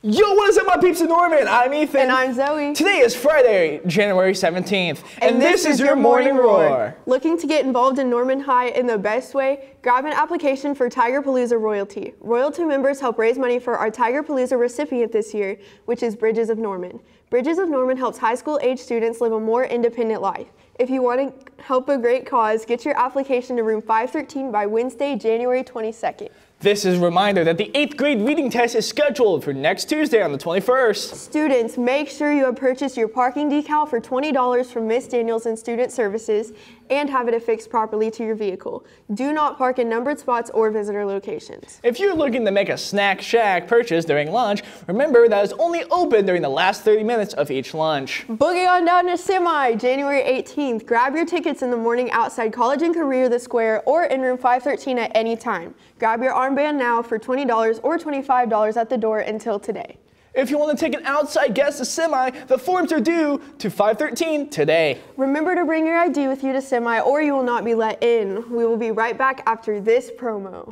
Yo, what is up, my peeps in Norman? I'm Ethan. And I'm Zoe. Today is Friday, January 17th. And, this, is, your morning roar. Looking to get involved in Norman High in the best way? Grab an application for Tiger Palooza Royalty. Royalty members help raise money for our Tiger Palooza recipient this year, which is Bridges of Norman. Bridges of Norman helps high school age students live a more independent life. If you want to help a great cause, get your application to room 513 by Wednesday, January 22nd. This is a reminder that the 8th grade reading test is scheduled for next Tuesday on the 21st. Students, make sure you have purchased your parking decal for $20 from Miss Daniels in Student Services and have it affixed properly to your vehicle. Do not park in numbered spots or visitor locations. If you're looking to make a Snack Shack purchase during lunch, remember that it's only open during the last 30 minutes of each lunch. Boogie on down to Semi, January 18th. Grab your tickets in the morning outside College and Career the Square or in room 513 at any time. Grab your armband now for $20 or $25 at the door until today. If you want to take an outside guest to Semi, the forms are due to 513 today. Remember to bring your ID with you to Semi or you will not be let in. We will be right back after this promo.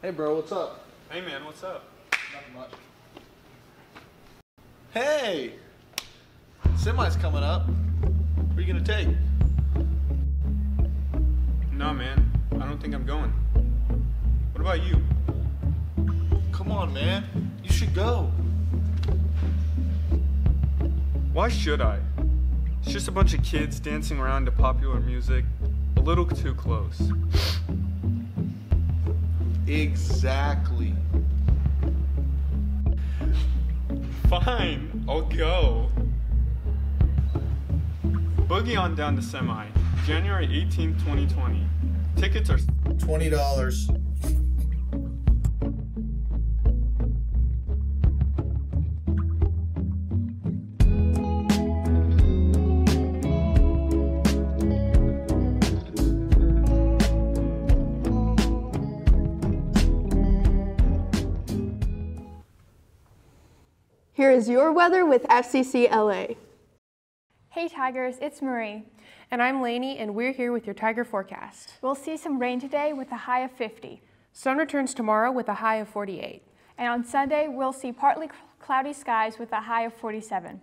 Hey bro, what's up? Hey man, what's up? Nothing much. Hey! Semi's coming up. What are you gonna take? No man, I don't think I'm going. What about you? Come on, man. You should go. Why should I? It's just a bunch of kids dancing around to popular music, a little too close. Exactly. Fine, I'll go. Boogie on down to semi, January 18, 2020. Tickets are $20. Here is your weather with FCCLA. Hey Tigers, it's Marie. And I'm Lainey, and we're here with your Tiger forecast. We'll see some rain today with a high of 50. Sun returns tomorrow with a high of 48. And on Sunday, we'll see partly cloudy skies with a high of 47.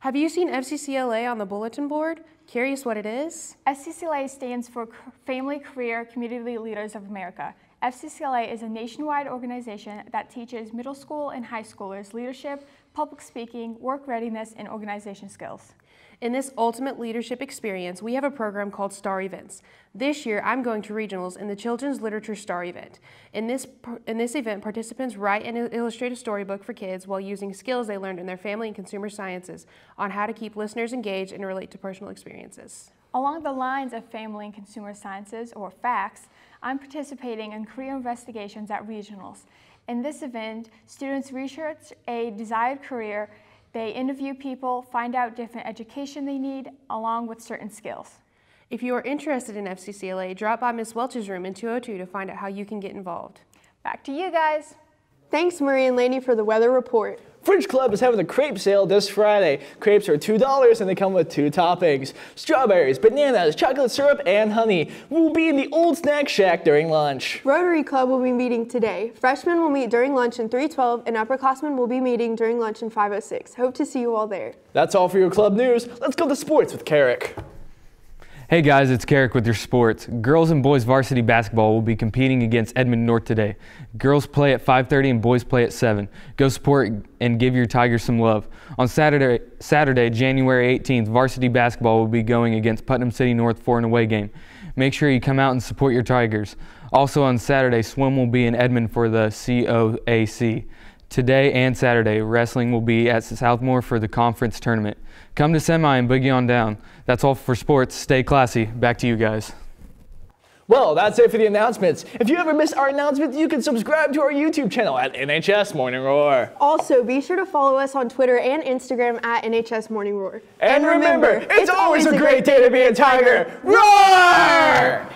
Have you seen FCCLA on the bulletin board? Curious what it is? FCCLA stands for Family Career Community Leaders of America. FCCLA is a nationwide organization that teaches middle school and high schoolers leadership, public speaking, work readiness, and organization skills. In this ultimate leadership experience, we have a program called Star Events. This year, I'm going to regionals in the Children's Literature Star Event. In this, in this event, participants write and illustrate a storybook for kids while using skills they learned in their family and consumer sciences on how to keep listeners engaged and relate to personal experiences. Along the lines of family and consumer sciences, or FACS, I'm participating in career investigations at regionals. In this event, students research a desired career they interview people, find out different education they need, along with certain skills. If you are interested in FCCLA, drop by Ms. Welch's room in 202 to find out how you can get involved. Back to you guys. Thanks, Marie and Lainey, for the weather report. French Club is having a crepe sale this Friday. Crepes are $2 and they come with two toppings. Strawberries, bananas, chocolate syrup, and honey. We will be in the old snack shack during lunch. Rotary Club will be meeting today. Freshmen will meet during lunch in 312 and upperclassmen will be meeting during lunch in 506. Hope to see you all there. That's all for your club news. Let's go to sports with Carrick. Hey guys, it's Carrick with your sports. Girls and boys varsity basketball will be competing against Edmond North today. Girls play at 5:30 and boys play at 7. Go support and give your Tigers some love. On Saturday, Saturday, January 18th, varsity basketball will be going against Putnam City North for an away game. Make sure you come out and support your Tigers. Also on Saturday, swim will be in Edmond for the COAC. Today and Saturday, wrestling will be at Southmoore for the conference tournament. Come to Semi and boogie on down. That's all for sports. Stay classy. Back to you guys. Well, that's it for the announcements. If you ever miss our announcements, you can subscribe to our YouTube channel at NHS Morning Roar. Also, be sure to follow us on Twitter and Instagram at NHS Morning Roar. And, remember, it's, always a great day to be a Tiger. Roar!